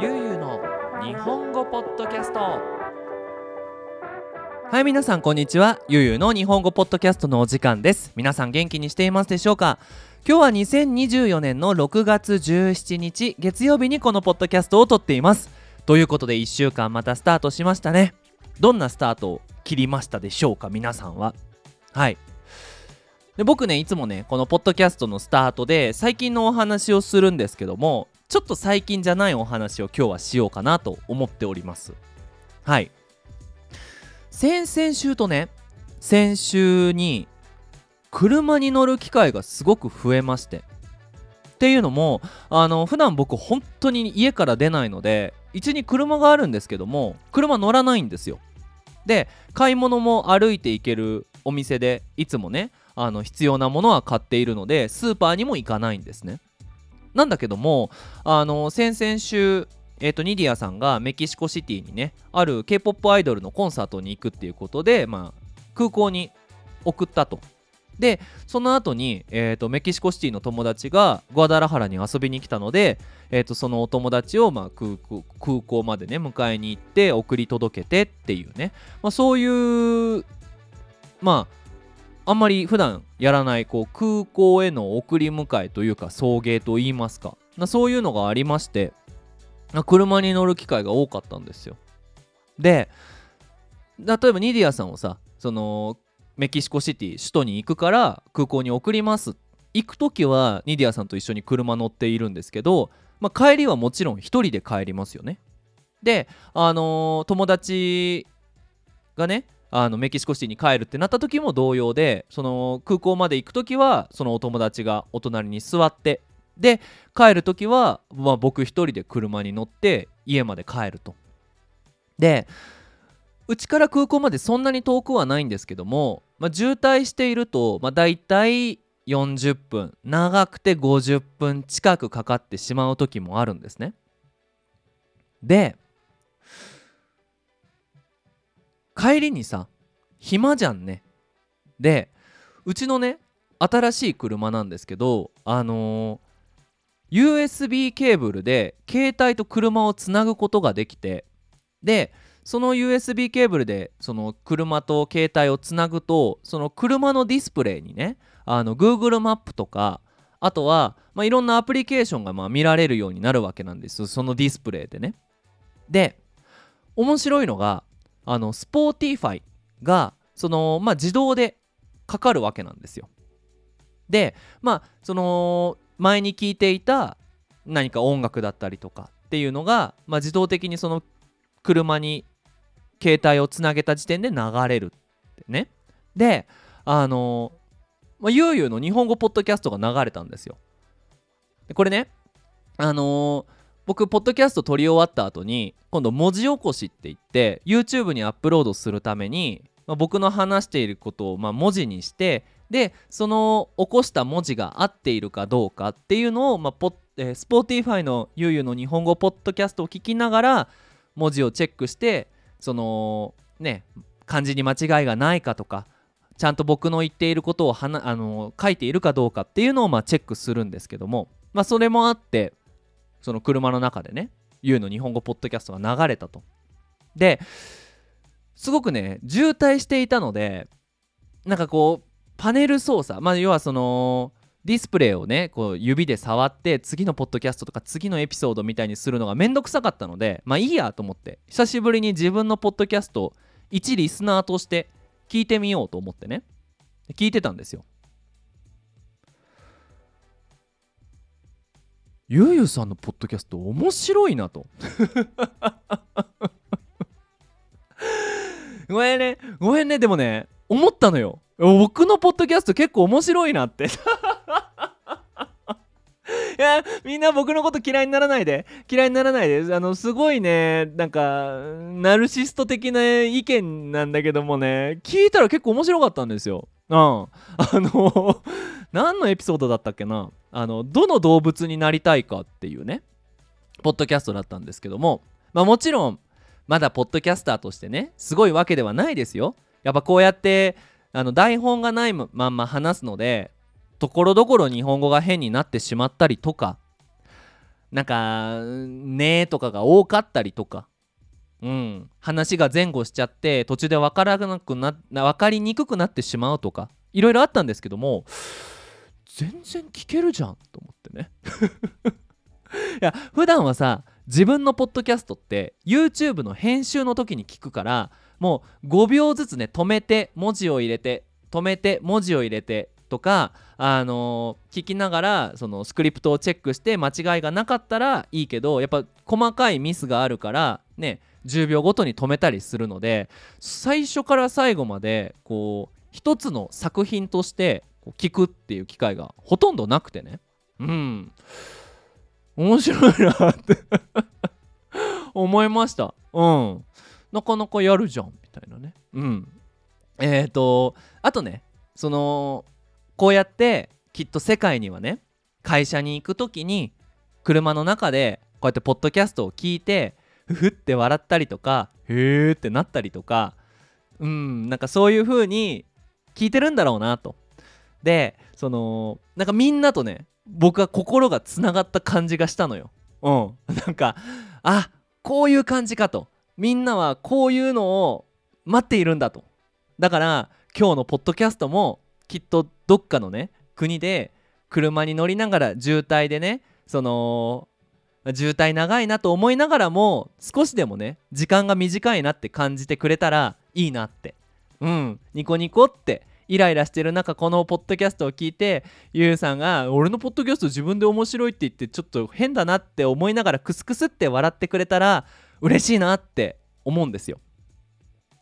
ゆうゆうの日本語ポッドキャスト。はい皆さんこんにちは。ゆうゆうの日本語ポッドキャストのお時間です。皆さん元気にしていますでしょうか？今日は2024年の6月17日月曜日にこのポッドキャストを撮っています。ということで1週間またスタートしましたね。どんなスタートを切りましたでしょうか？皆さんは。はい。で僕ねいつもねこのポッドキャストのスタートで最近のお話をするんですけどもちょっと最近じゃないお話を今日はしようかなと思っております。はい。先々週とね先週に車に乗る機会がすごく増えまして。っていうのもあの普段僕本当に家から出ないので一に車があるんですけども車乗らないんですよ。で買い物も歩いて行けるお店でいつもねあの必要なものは買っているのでスーパーにも行かないんですね。なんだけどもあの先々週えーと、ニディアさんがメキシコシティにねある k p o p アイドルのコンサートに行くっていうことで、まあ、空港に送ったと。でその後に、えーと、メキシコシティの友達がグアダラハラに遊びに来たので、えーと、そのお友達を、まあ、空空港までね迎えに行って送り届けてっていうね、まあ、そういうまああんまり普段やらないこう空港への送り迎えというか送迎といいますか。そういうのがありまして車に乗る機会が多かったんですよ。で例えばニディアさんをさそのメキシコシティ首都に行くから空港に送ります。行く時はニディアさんと一緒に車乗っているんですけど、まあ、帰りはもちろん1人で帰りますよね。であのー、友達がねあのメキシコシティに帰るってなった時も同様でその空港まで行く時はそのお友達がお隣に座ってで帰る時は、まあ、僕一人で車に乗って家まで帰ると。でうちから空港までそんなに遠くはないんですけども、まあ、渋滞していると、まあ、大体40分長くて50分近くかかってしまう時もあるんですね。で帰りにさ暇じゃんね。でうちのね新しい車なんですけどあの USB ケーブルで携帯と車をつなぐことができてでその USB ケーブルでその車と携帯をつなぐとその車のディスプレイにねあの Google マップとかあとは、まあ、いろんなアプリケーションがまあ見られるようになるわけなんですそのディスプレイでね。で面白いのがあの Spotify がその、まあ、自動でかかるわけなんですよ。でまあその前に聴いていた何か音楽だったりとかっていうのが、まあ、自動的にその車に携帯をつなげた時点で流れるってね。であのまあ、ゆうゆうの日本語ポッドキャストが流れたんですよ。でこれねあのー、僕ポッドキャスト撮り終わった後に今度文字起こしって言って YouTube にアップロードするために、まあ、僕の話していることをま文字にしてでその起こした文字が合っているかどうかっていうのを、まあポえー、Spotify のゆうゆうの日本語ポッドキャストを聞きながら文字をチェックしてそのね漢字に間違いがないかとかちゃんと僕の言っていることをはなあの書いているかどうかっていうのをまあチェックするんですけども、まあ、それもあってその車の中でねゆうの日本語ポッドキャストが流れたと。ですごくね渋滞していたのでなんかこうパネル操作まあ要はそのディスプレイをねこう指で触って次のポッドキャストとか次のエピソードみたいにするのがめんどくさかったのでまあいいやと思って久しぶりに自分のポッドキャストを一リスナーとして聞いてみようと思ってね聞いてたんですよゆうゆうさんのポッドキャスト面白いなと。ごめんね。ごめんね。でもね思ったのよ。僕のポッドキャスト結構面白いなって。いやみんな僕のこと嫌いにならないで。嫌いにならないで。あのすごいねなんかナルシスト的な意見なんだけどもね聞いたら結構面白かったんですよ。うん。あの 何のエピソードだったっけな？あのどの動物になりたいかっていうねポッドキャストだったんですけども。まあもちろんまだポッドキャスターとしてねすごいわけではないですよ。やっぱこうやってあの台本がないまんま話すのでところどころ日本語が変になってしまったりとかなんか「ねえ」とかが多かったりとかうん。話が前後しちゃって途中で分からなくな分かりにくくなってしまうとかいろいろあったんですけども全然聞けるじゃんと思ってね。いや普段はさ自分のポッドキャストって YouTube の編集の時に聞くからもう5秒ずつね止めて文字を入れて止めて文字を入れてとか、あのー、聞きながらそのスクリプトをチェックして間違いがなかったらいいけどやっぱ細かいミスがあるからね10秒ごとに止めたりするので最初から最後までこう一つの作品として聞くっていう機会がほとんどなくてね。うん。面白いなって 思いました。うん。なかなかやるじゃんみたいなね。うん。えっ、ー、とあとねそのこうやってきっと世界にはね会社に行く時に車の中でこうやってポッドキャストを聞いてふふって笑ったりとかへーってなったりとかうんなんかそういう風に聞いてるんだろうなと。でそのなんかみんなとね僕は心がつながった感じがしたのよ。うん。なんかあこういう感じかと。みんなはこういうのを待っているんだと。だから今日のポッドキャストもきっとどっかのね国で車に乗りながら渋滞でねその渋滞長いなと思いながらも少しでもね時間が短いなって感じてくれたらいいなって。うん。ニコニコってイライラしてる中このポッドキャストを聞いてゆうさんが俺のポッドキャスト自分で面白いって言ってちょっと変だなって思いながらクスクスって笑ってくれたら嬉しいなって思うんですよ。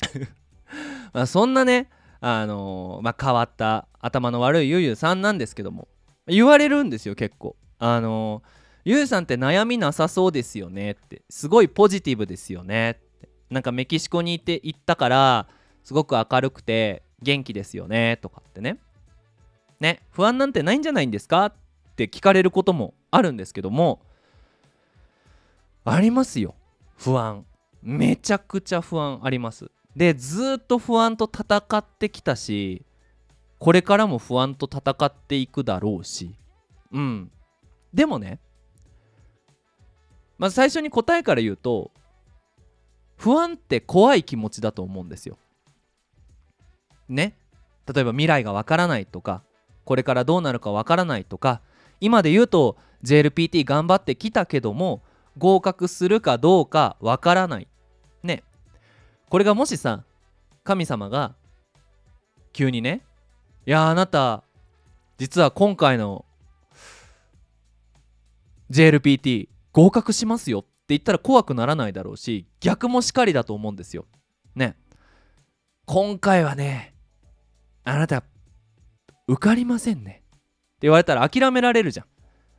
まあそんなねあのー、まあ、変わった頭の悪いゆうゆうさんなんですけども言われるんですよ結構。あのーゆうさんって悩みなさそうですよねって。すごいポジティブですよねって。なんかメキシコに行って行ったからすごく明るくて元気ですよねとかってね。ね不安なんてないんじゃないんですかって聞かれることもあるんですけどもありますよ。不安。めちゃくちゃ不安あります。でずっと不安と戦ってきたしこれからも不安と戦っていくだろうし。うん。でもねまず最初に答えから言うと不安って怖い気持ちだと思うんですよ。ね？例えば未来がわからないとかこれからどうなるかわからないとか今で言うと JLPT 頑張ってきたけども合格するかどうかわからない。ね？これがもしさ神様が急にねいやあなた実は今回の JLPT 合格しますよって言ったら怖くならないだろうし逆もしかりだと思うんですよ。ね。今回はねあなた受かりませんねって言われたら諦められるじゃん。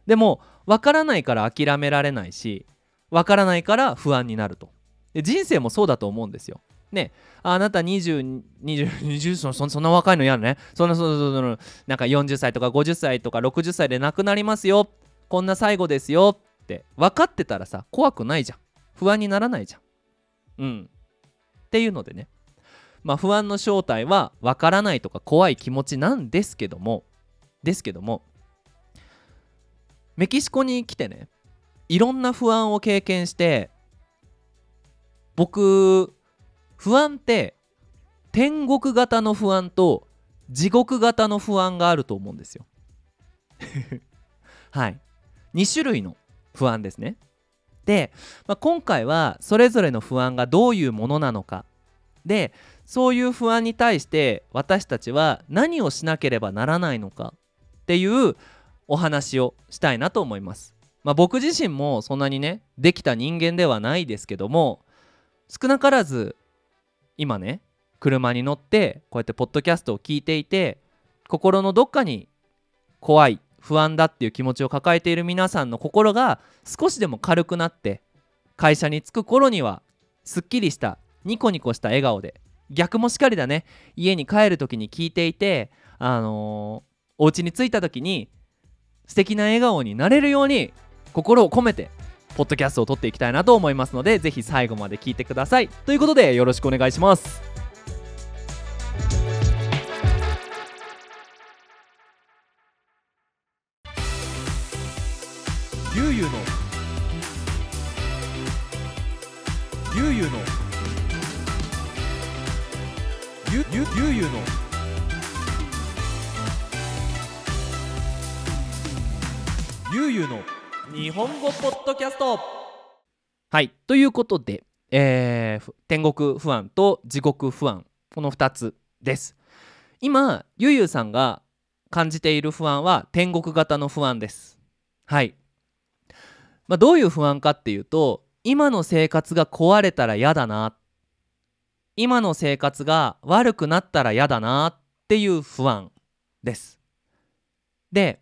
でも分からないから諦められないし分からないから不安になると。で人生もそうだと思うんですよ。ね、あなた20、20、20そそんな若いの嫌だね。そんな、そそそのなんか40歳とか50歳とか60歳で亡くなりますよ。こんな最後ですよ。って分かってたらさ怖くないじゃん。不安にならないじゃん。うん。っていうのでね。まあ不安の正体は分からないとか怖い気持ちなんですけども。ですけどもメキシコに来てねいろんな不安を経験して僕不安って天国型の不安と地獄型の不安があると思うんですよ。はい。2種類の不安ですね。で、まあ、今回はそれぞれの不安がどういうものなのかでそういう不安に対して私たちは何をしなければならないのかっていうお話をしたいなと思います。まあ、僕自身もそんなにねできた人間ではないですけども少なからず今ね車に乗ってこうやってポッドキャストを聞いていて心のどっかに怖い不安だっていう気持ちを抱えている皆さんの心が少しでも軽くなって会社に着く頃にはすっきりしたニコニコした笑顔で逆もしかりだね。家に帰る時に聞いていてあのー、お家に着いた時に素敵な笑顔になれるように心を込めてポッドキャストを撮っていきたいなと思いますのでぜひ最後まで聞いてください。ということでよろしくお願いします。本語ポッドキャスト。はい。ということで、えー、天国不安と地獄不安。この2つです。今ゆうゆさんが感じている不安は天国型の不安です。はい。まあ、どういう不安かっていうと今の生活が壊れたら嫌だな。今の生活が悪くなったら嫌だなっていう不安です。で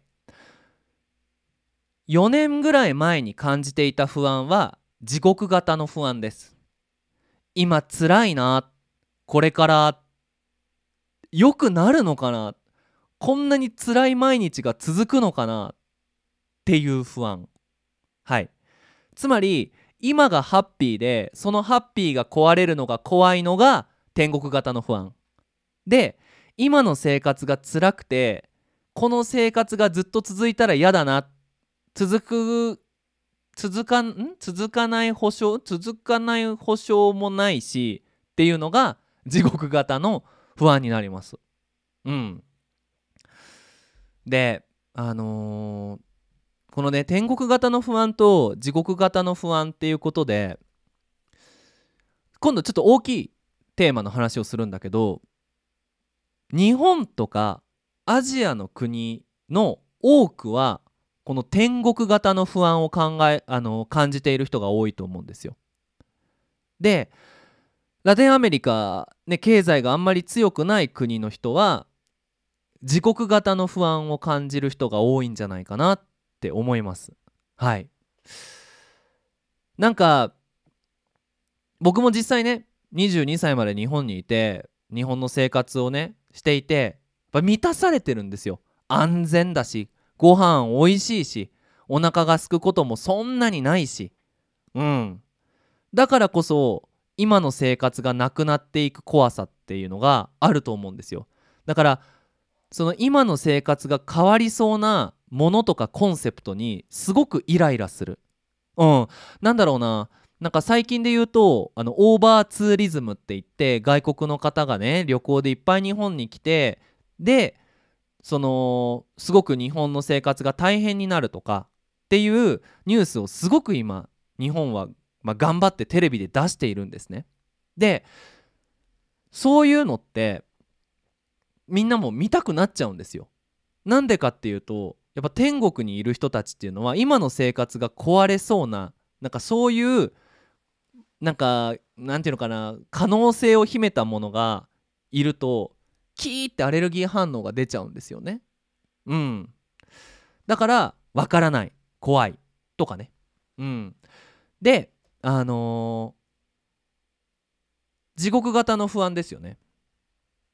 4年ぐらい前に感じていた不安は地獄型の不安です。今辛いなこれから良くなるのかなこんなに辛い毎日が続くのかなっていう不安。はい。つまり今がハッピーでそのハッピーが壊れるのが怖いのが天国型の不安。で今の生活が辛くてこの生活がずっと続いたら嫌だな続く続かん続かない保証？続かない保証もないしっていうのが地獄型の不安になります。うん、であのー、このね天国型の不安と地獄型の不安っていうことで今度ちょっと大きいテーマの話をするんだけど日本とかアジアの国の多くはこの天国型の不安を考えあの感じている人が多いと思うんですよ。でラテンアメリカ、ね、経済があんまり強くない国の人は自国型の不安を感じる人が多いんじゃないかなって思います。はいなんか僕も実際ね22歳まで日本にいて日本の生活をねしていてやっぱ満たされてるんですよ安全だしご飯おいしいしお腹が空くこともそんなにないし。うん。だからこそ今の生活がなくなっていく怖さっていうのがあると思うんですよ。だからその今の生活が変わりそうなものとかコンセプトにすごくイライラする。うん。なんだろうな。なんか最近で言うとあのオーバーツーリズムって言って外国の方がね旅行でいっぱい日本に来てでそのすごく日本の生活が大変になるとかっていうニュースをすごく今日本は、まあ、頑張ってテレビで出しているんですね。でそういうのってみんなも見たくなっちゃうんですよ。なんでかっていうとやっぱ天国にいる人たちっていうのは今の生活が壊れそうななんかそういうなんかなんていうのかな可能性を秘めたものがいるとキーってアレルギー反応が出ちゃうんですよね。うん。だからわからない怖いとかね。うん。であのー、地獄型の不安ですよね。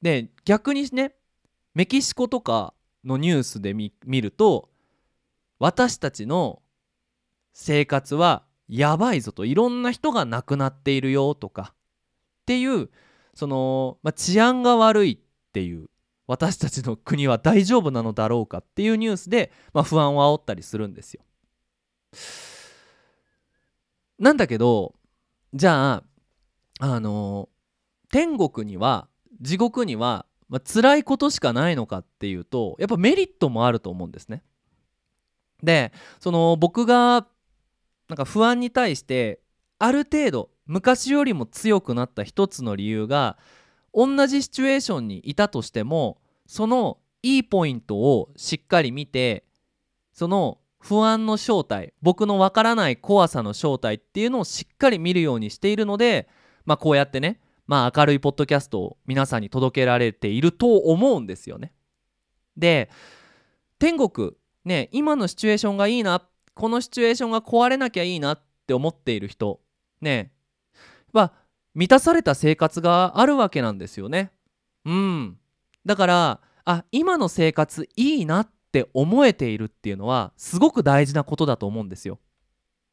で逆にねメキシコとかのニュースで見ると私たちの生活はやばいぞといろんな人が亡くなっているよとかっていうその、まあ、治安が悪いっていう私たちの国は大丈夫なのだろうかっていうニュースで、まあ、不安を煽ったりするんですよ。なんだけどじゃああの天国には地獄には、まあ、辛いことしかないのかっていうとやっぱメリットもあると思うんですね。でその僕がなんか不安に対してある程度昔よりも強くなった一つの理由が同じシチュエーションにいたとしてもそのいいポイントをしっかり見てその不安の正体僕のわからない怖さの正体っていうのをしっかり見るようにしているので、まあ、こうやってね、まあ、明るいポッドキャストを皆さんに届けられていると思うんですよね。で天国ね今のシチュエーションがいいなこのシチュエーションが壊れなきゃいいなって思っている人ねは満たされた生活があるわけなんですよね。うん。だからあ今の生活いいなって思えているっていうのはすごく大事なことだと思うんですよ。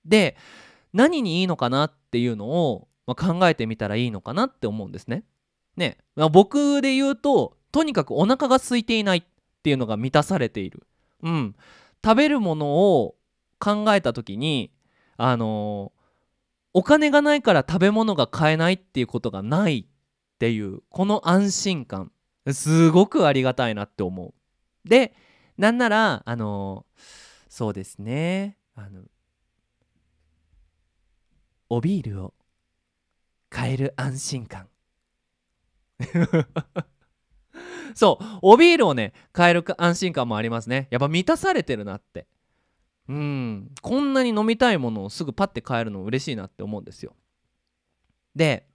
で何にいいのかなっていうのを、まあ、考えてみたらいいのかなって思うんですね。ね、まあ、僕で言うととにかくお腹が空いていないっていうのが満たされている。うん。食べるものを考えた時にあのお金がないから食べ物が買えないっていうことがないっていうこの安心感。すごくありがたいなって思う。でなんならあのそうですね。あのおビールを買える安心感。そうおビールをね買える安心感もありますね。やっぱ満たされてるなって。うん。こんなに飲みたいものをすぐパッて買えるの嬉しいなって思うんですよ。で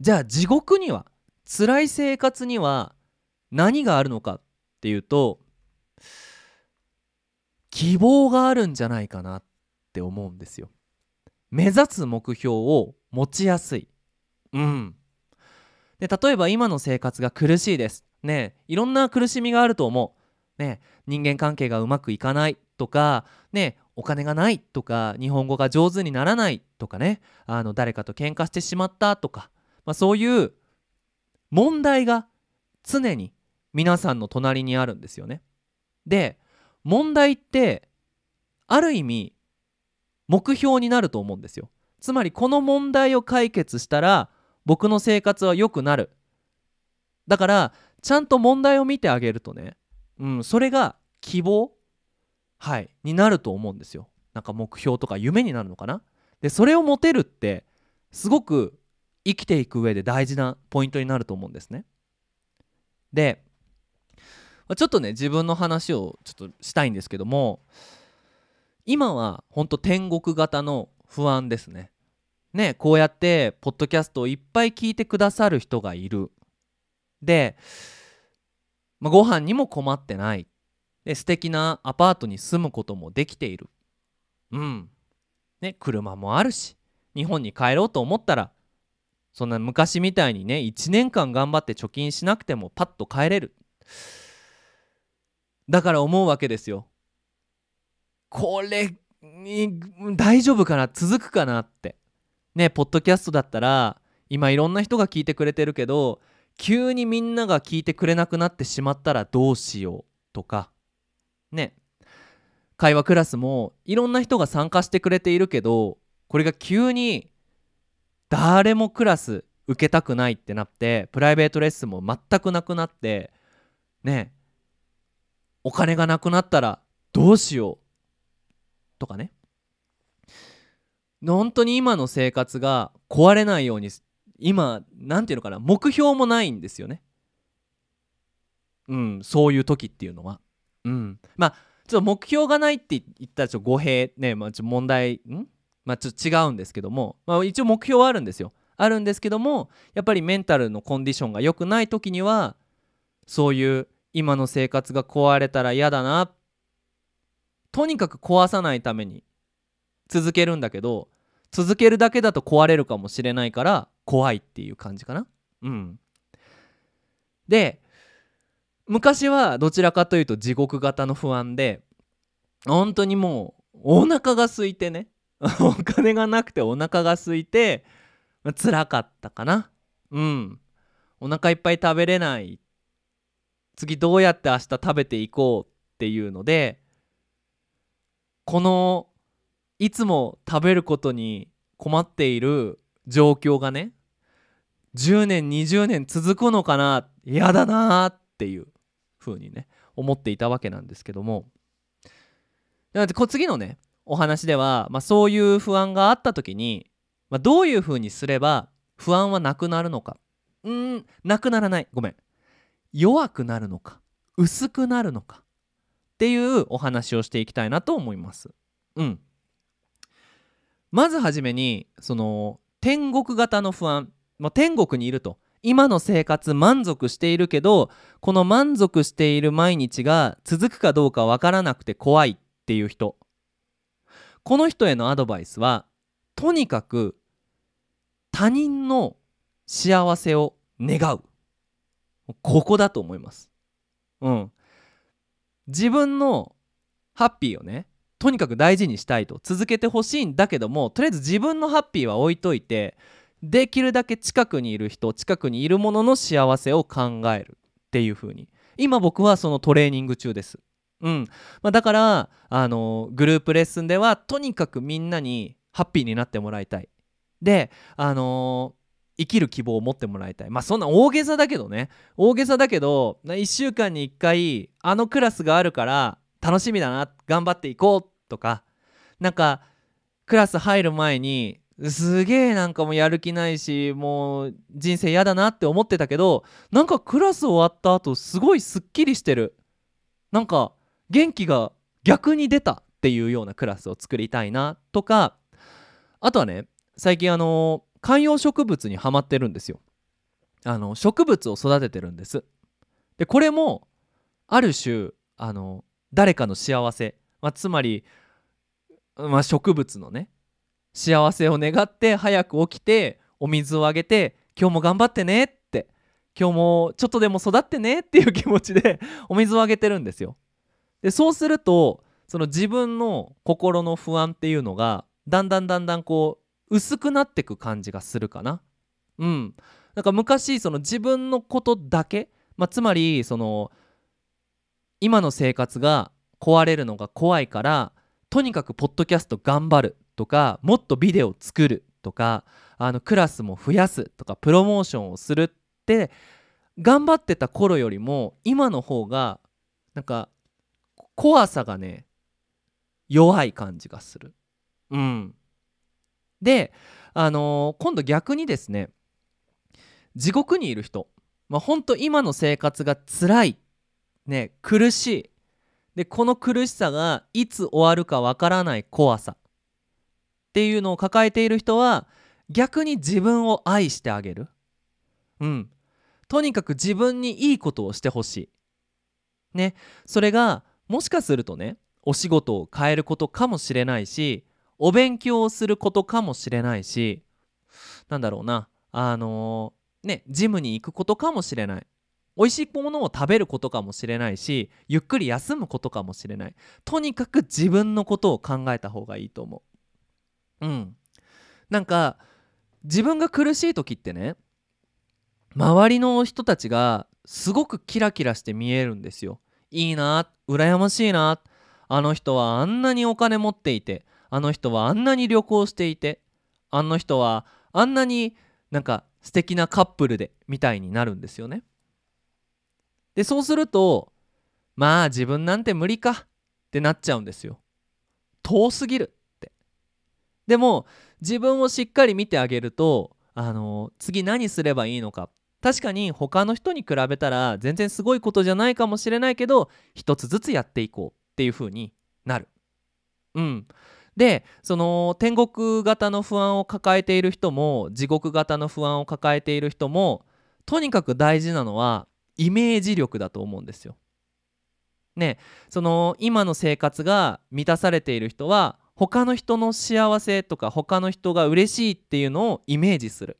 じゃあ地獄には辛い生活には何があるのかっていうと希望があるんじゃないかなって思うんですよ。目指す目標を持ちやすい。うん。で例えば今の生活が苦しいです。ねいろんな苦しみがあると思う。ね人間関係がうまくいかない。とかねお金がないとか日本語が上手にならないとかねあの誰かと喧嘩してしまったとか、まあ、そういう問題が常に皆さんの隣にあるんですよね。で問題ってある意味目標になると思うんですよ。つまりこの問題を解決したら僕の生活は良くなる。だからちゃんと問題を見てあげるとね、うん、それが希望はいになると思うんですよ。なんか目標とか夢になるのかな？でそれを持てるってすごく生きていく上で大事なポイントになると思うんですね。でちょっとね自分の話をちょっとしたいんですけども今はほんと天国型の不安ですね。ねこうやってポッドキャストをいっぱい聞いてくださる人がいる。で、まあ、ご飯にも困ってないで素敵なアパートに住むこともできている。うん。ね車もあるし日本に帰ろうと思ったらそんな昔みたいにね1年間頑張って貯金しなくてもパッと帰れる。だから思うわけですよ。これに大丈夫かな？続くかなってねポッドキャストだったら今いろんな人が聞いてくれてるけど急にみんなが聞いてくれなくなってしまったらどうしようとかね。会話クラスもいろんな人が参加してくれているけどこれが急に誰もクラス受けたくないってなってプライベートレッスンも全くなくなってね。お金がなくなったらどうしようとかね。本当に今の生活が壊れないように今何て言うのかな目標もないんですよね。うんそういう時っていうのは。うん。まあちょっと目標がないって言ったらちょっと語弊ねまあちょ問題ん？まあちょっと違うんですけども、まあ、一応目標はあるんですよ。あるんですけどもやっぱりメンタルのコンディションが良くない時にはそういう今の生活が壊れたら嫌だなとにかく壊さないために続けるんだけど続けるだけだと壊れるかもしれないから怖いっていう感じかな。うん。で昔はどちらかというと地獄型の不安で本当にもうお腹が空いてね お金がなくてお腹が空いて辛かったかな。うん。お腹いっぱい食べれない。次どうやって明日食べていこうっていうのでこのいつも食べることに困っている状況がね10年20年続くのかな。嫌だなっていう。風にね思っていたわけなんですけども。なので次のねお話では、まあ、そういう不安があった時に、まあ、どういう風にすれば不安はなくなるのか。うんなくならない。ごめん。弱くなるのか。薄くなるのか。っていうお話をしていきたいなと思います。うん。まずはじめにその天国型の不安、まあ、天国にいると。今の生活満足しているけどこの満足している毎日が続くかどうかわからなくて怖いっていう人この人へのアドバイスはとにかく他人の幸せを願うここだと思います。うん。自分のハッピーをねとにかく大事にしたいと続けてほしいんだけどもとりあえず自分のハッピーは置いといてできるだけ近くにいる人近くにいるものの幸せを考えるっていう風に。今僕はそのトレーニング中です。うん。まあ、だからあのグループレッスンではとにかくみんなにハッピーになってもらいたい。であの生きる希望を持ってもらいたい。まあそんな大げさだけどね。大げさだけど1週間に1回あのクラスがあるから楽しみだな頑張っていこうとかなんかクラス入る前にすげえなんかもうやる気ないしもう人生嫌だなって思ってたけどなんかクラス終わった後すごいすっきりしてる。なんか元気が逆に出たっていうようなクラスを作りたいなとかあとはね最近あの観葉植物にはまってるんですよ。あの植物を育ててるんです。でこれもある種あの誰かの幸せ、まあ、つまり、まあ、植物のね幸せを願って早く起きてお水をあげて今日も頑張ってねって今日もちょっとでも育ってねっていう気持ちで お水をあげてるんですよ。でそうするとその自分の心の不安っていうのがだんだんだんだんこう薄くなってく感じがするかな。うん。なんか昔その自分のことだけ、まあ、つまりその今の生活が壊れるのが怖いからとにかくポッドキャスト頑張るとかもっとビデオ作るとかあのクラスも増やすとかプロモーションをするって頑張ってた頃よりも今の方がなんか怖さがね弱い感じがする。うん、で、あのー、今度逆にですね地獄にいる人、まあ、本当今の生活が辛い、ね、苦しい。でこの苦しさがいつ終わるかわからない怖さ。っていうのを抱えている人は逆に自分を愛してあげる。うん。とにかく自分にいいことをしてほしい。ね。それがもしかするとねお仕事を変えることかもしれないしお勉強をすることかもしれないしなんだろうな。あのー、ねジムに行くことかもしれない。美味しいものを食べることかもしれないしゆっくり休むことかもしれない。とにかく自分のことを考えた方がいいと思う。うん。なんか自分が苦しい時ってね周りの人たちがすごくキラキラして見えるんですよ。いいな羨ましいなあの人はあんなにお金持っていてあの人はあんなに旅行していてあの人はあんなになんか素敵なカップルでみたいになるんですよね。でそうするとまあ自分なんて無理かってなっちゃうんですよ。遠すぎる。でも自分をしっかり見てあげるとあの次何すればいいのか確かに他の人に比べたら全然すごいことじゃないかもしれないけど一つずつやっていこうっていう風になる。うん、でその天国型の不安を抱えている人も地獄型の不安を抱えている人もとにかく大事なのはイメージ力だと思うんですよ。ねその今の生活が満たされている人は他の人の幸せとか他の人が嬉しいっていうのをイメージする。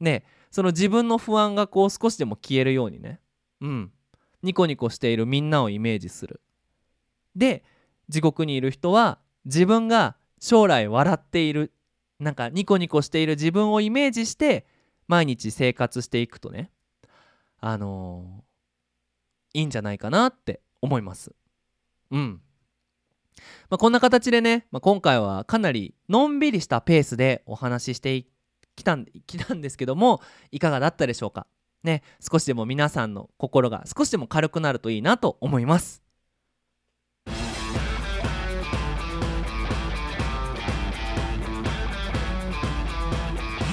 ねその自分の不安がこう少しでも消えるようにねうんニコニコしているみんなをイメージする。で地獄にいる人は自分が将来笑っているなんかニコニコしている自分をイメージして毎日生活していくとねあのー、いいんじゃないかなって思います。うんまあ、こんな形でね、まあ、今回はかなりのんびりしたペースでお話ししてきたんきたんですけどもいかがだったでしょうか？ね少しでも皆さんの心が少しでも軽くなるといいなと思います。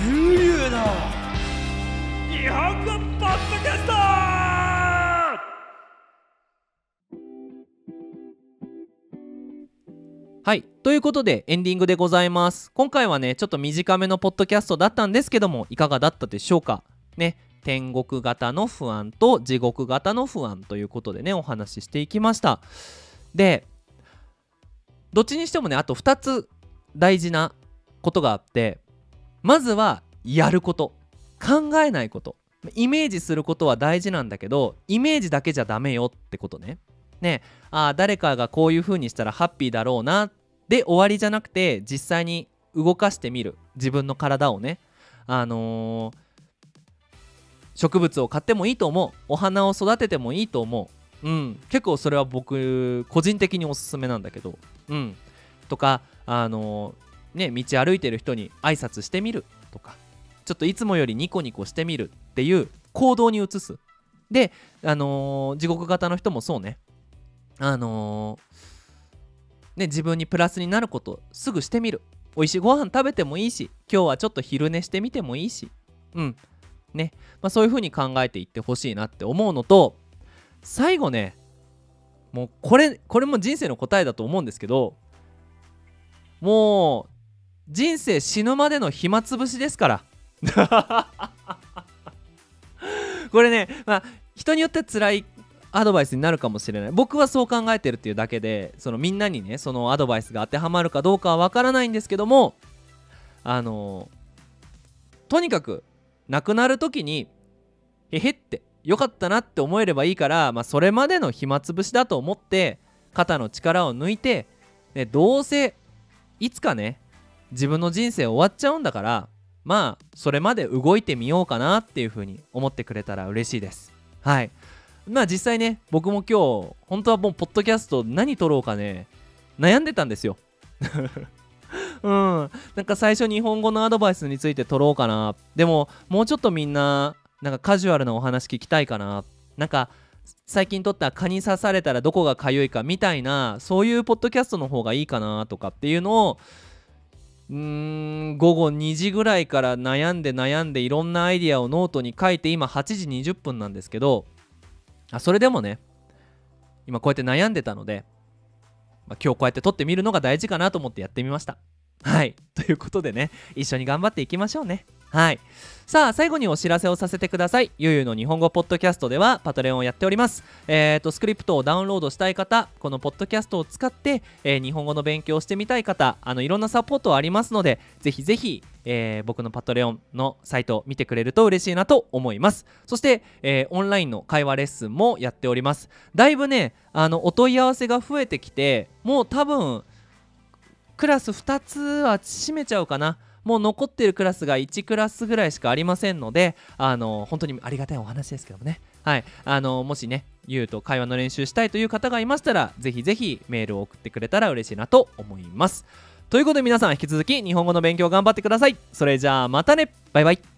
ゆうゆうの日本語はい。ということでエンディングでございます。今回はねちょっと短めのポッドキャストだったんですけどもいかがだったでしょうか。ね。天国型の不安と地獄型の不安ということでねお話ししていきました。でどっちにしてもねあと2つ大事なことがあってまずはやること。考えないこと。イメージすることは大事なんだけどイメージだけじゃダメよってことね。ねあ誰かがこういう風にしたらハッピーだろうなで終わりじゃなくて実際に動かしてみる。自分の体をね。あのー、植物を買ってもいいと思う。お花を育ててもいいと思う。うん。結構それは僕個人的におすすめなんだけど。うん。とかあのー、ね道歩いてる人に挨拶してみる。とか。ちょっといつもよりニコニコしてみるっていう行動に移す。であのー地獄型の人もそうね。あのーね自分にプラスになることすぐしてみる。美味しいご飯食べてもいいし今日はちょっと昼寝してみてもいいし。うん。ね、まあ、そういう風に考えていってほしいなって思うのと最後ねもうこれこれも人生の答えだと思うんですけどもう人生死ぬまでの暇つぶしですから。これねまあ人によって辛いアドバイスになるかもしれない。僕はそう考えてるっていうだけでそのみんなにねそのアドバイスが当てはまるかどうかはわからないんですけどもあのとにかく亡くなる時にへへってよかったなって思えればいいから、まあ、それまでの暇つぶしだと思って肩の力を抜いて、ね、どうせいつかね自分の人生終わっちゃうんだからまあそれまで動いてみようかなっていう風に思ってくれたら嬉しいです。はい。まあ実際ね僕も今日本当はもうポッドキャスト何撮ろうかね悩んでたんですよ。うん。なんか最初日本語のアドバイスについて撮ろうかな。でももうちょっとみんななんかカジュアルなお話聞きたいかな。なんか最近撮った蚊に刺されたらどこが痒いかみたいなそういうポッドキャストの方がいいかなとかっていうのをうーん午後2時ぐらいから悩んで悩んでいろんなアイディアをノートに書いて今8時20分なんですけどあそれでもね今こうやって悩んでたので、まあ、今日こうやって撮ってみるのが大事かなと思ってやってみました。はい。ということでね一緒に頑張っていきましょうね。はい。さあ最後にお知らせをさせてください。ゆうゆうの日本語ポッドキャストではパトレオンをやっております。えっ、とスクリプトをダウンロードしたい方このポッドキャストを使って、えー日本語の勉強をしてみたい方あのいろんなサポートありますのでぜひぜひ、えー僕のパトレオンのサイトを見てくれると嬉しいなと思います。そして、えーオンラインの会話レッスンもやっております。だいぶねあのお問い合わせが増えてきてもう多分クラス2つは閉めちゃうかな。もう残ってるクラスが1クラスぐらいしかありませんのであの本当にありがたいお話ですけどもね。はい。あのもしねゆうと会話の練習したいという方がいましたらぜひぜひメールを送ってくれたら嬉しいなと思います。ということで皆さん引き続き日本語の勉強頑張ってください。それじゃあまたね。バイバイ。